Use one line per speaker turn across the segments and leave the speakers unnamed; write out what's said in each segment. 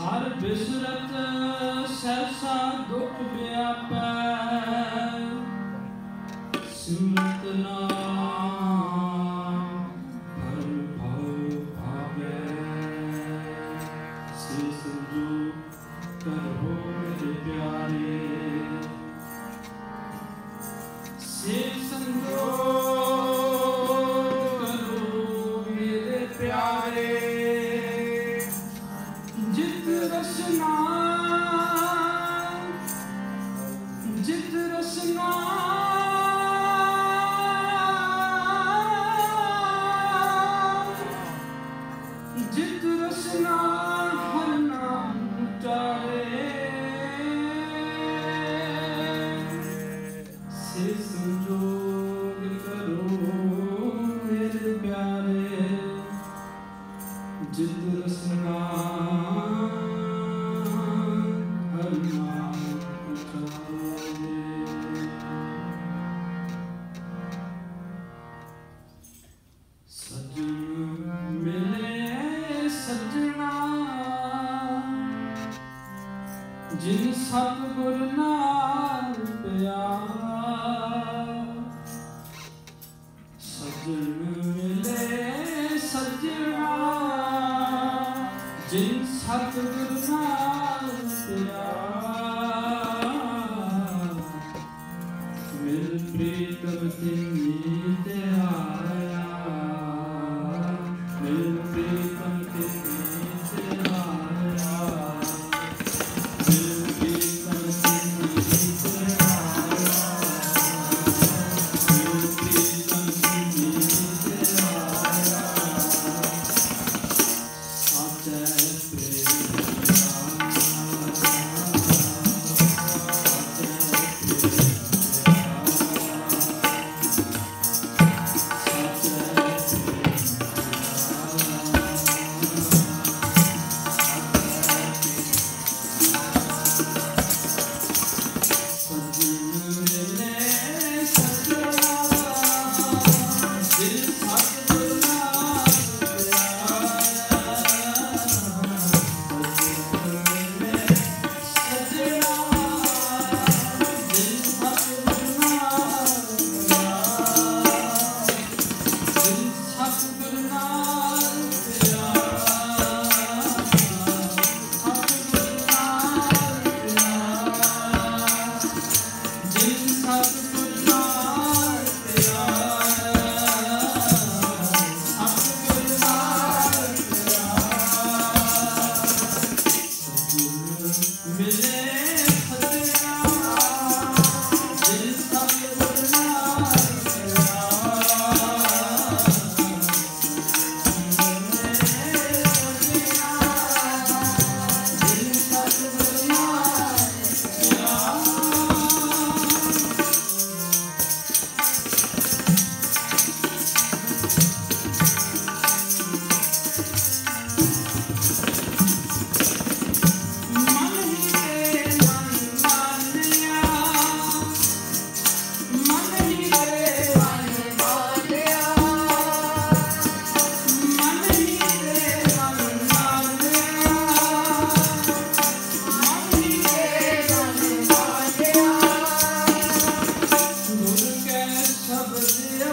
ਹਰ ਬਿਸਰਤ ਸਹਸਾ ਦੁਖ ਵਿਆਪੈ। ਸਿਮਰਤ ਨਾਮ जित Guru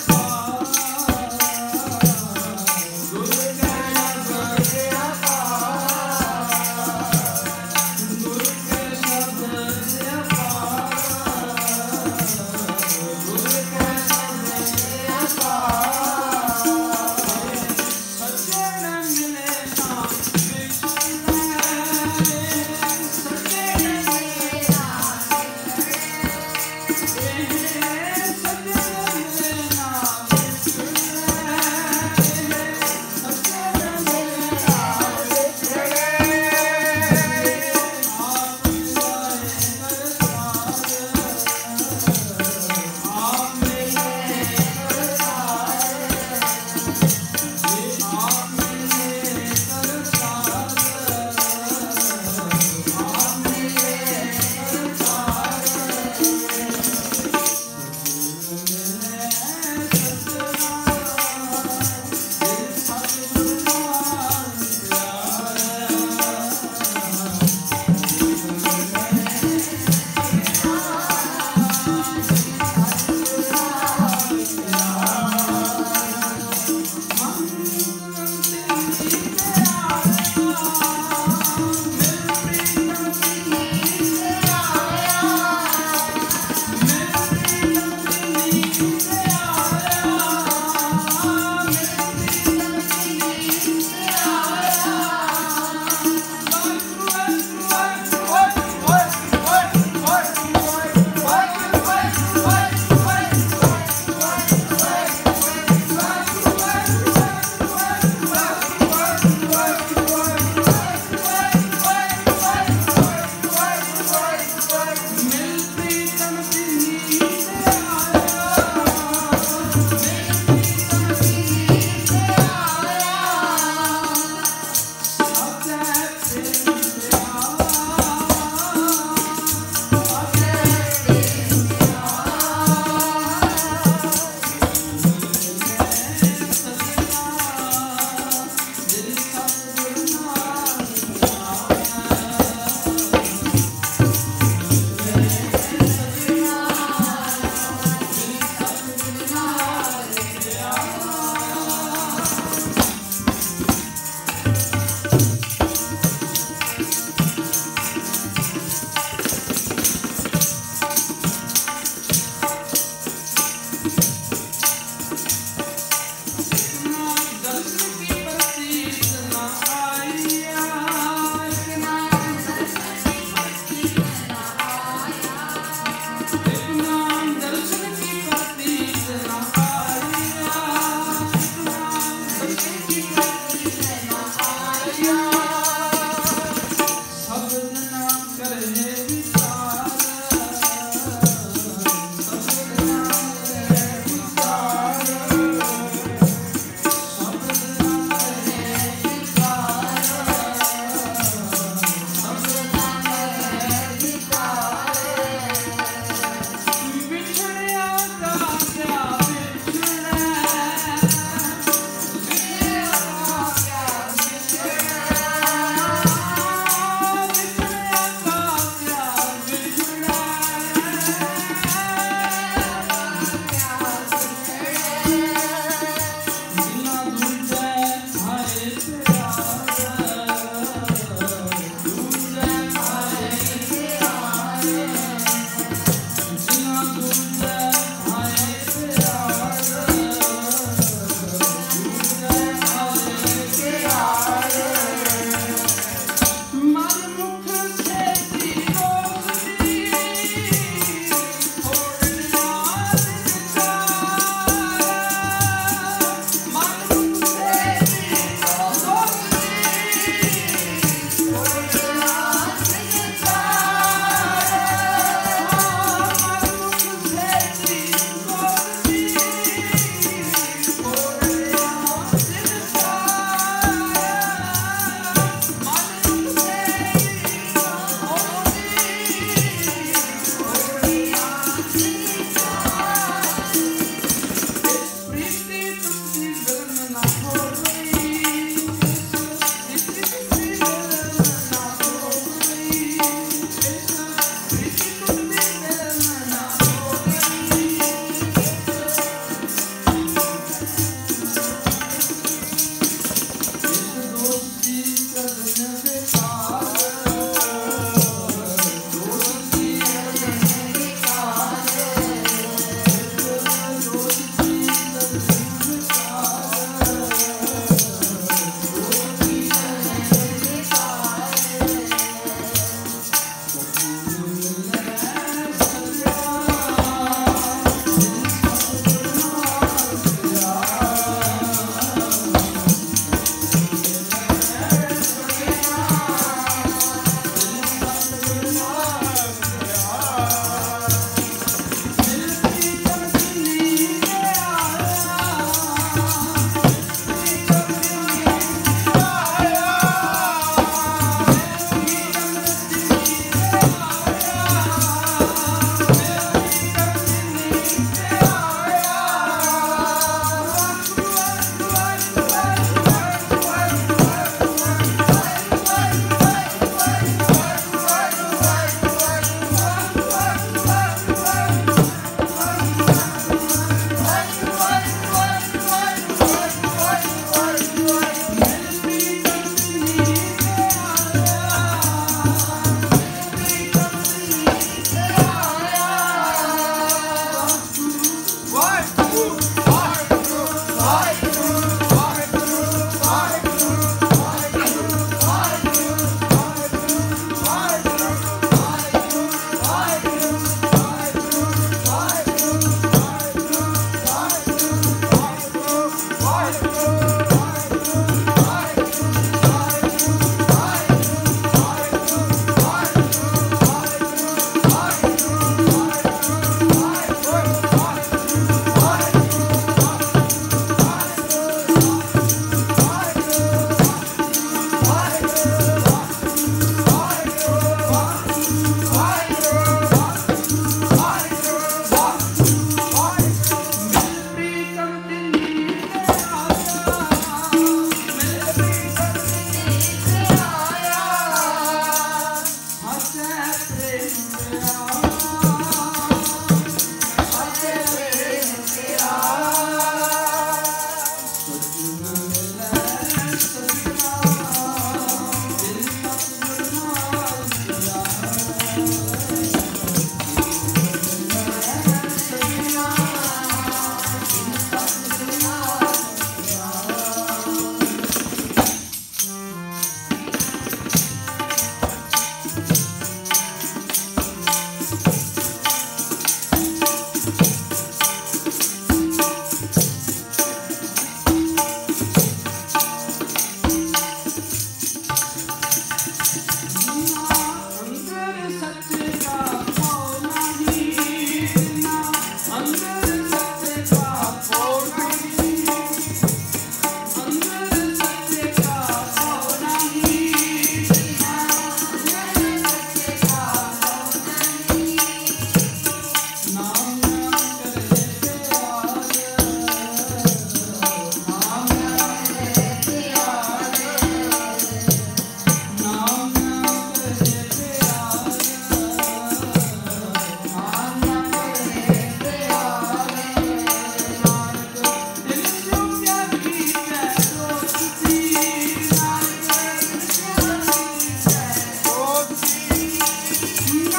Christmas.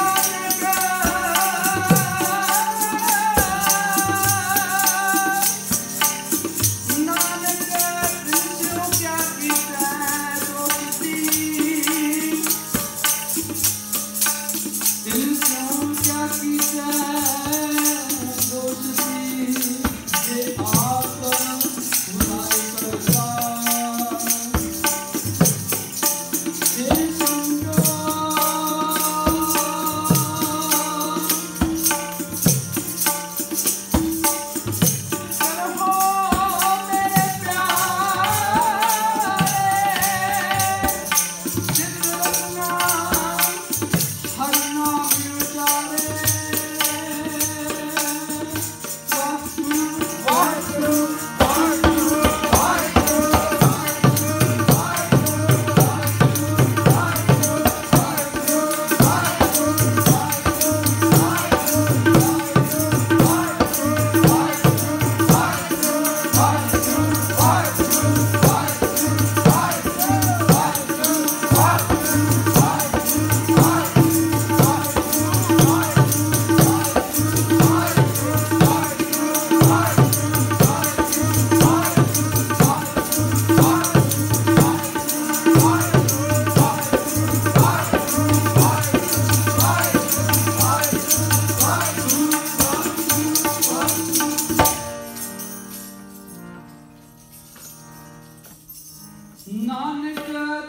Hallelujah.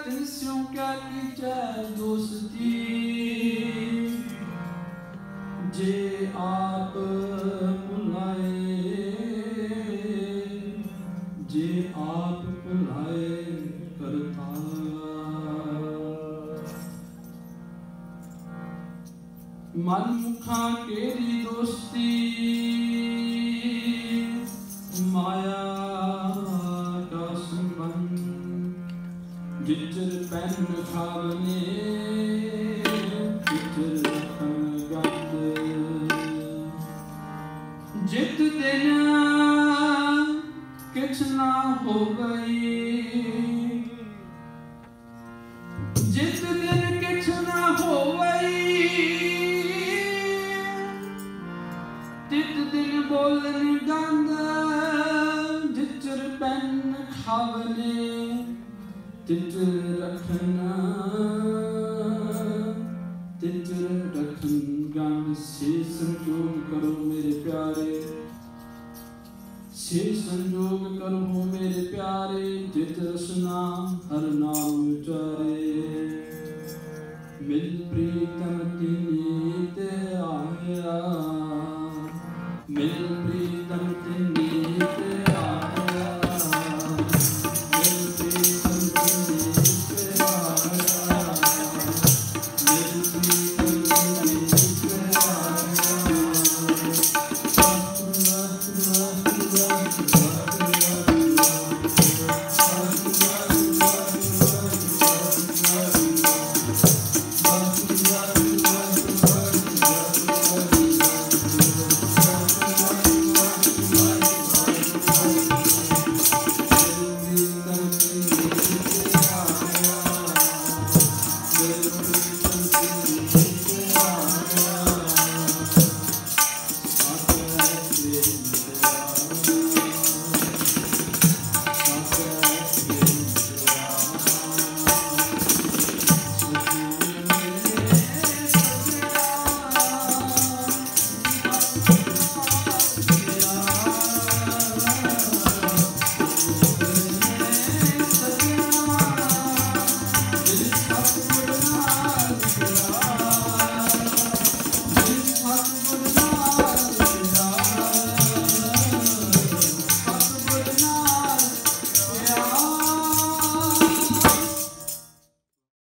आतिशों क्या की चाय दोस्ती जे आप बुलाए जे आप बुलाए करता मन मुखा के संयोग करो मेरे प्यारे। से संयोग करो मेरे प्यारे, जित रसना हर नाम उचारे मिल प्रीतम तिनी love.